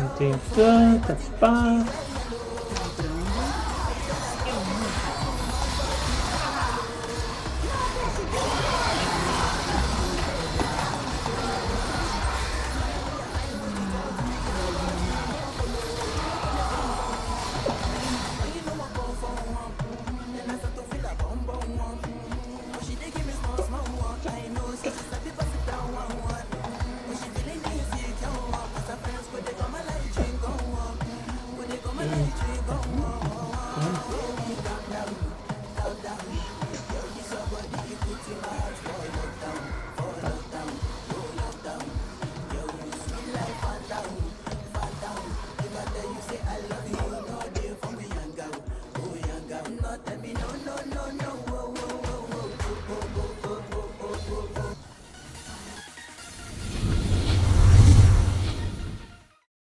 não tem planta, pá. 嗯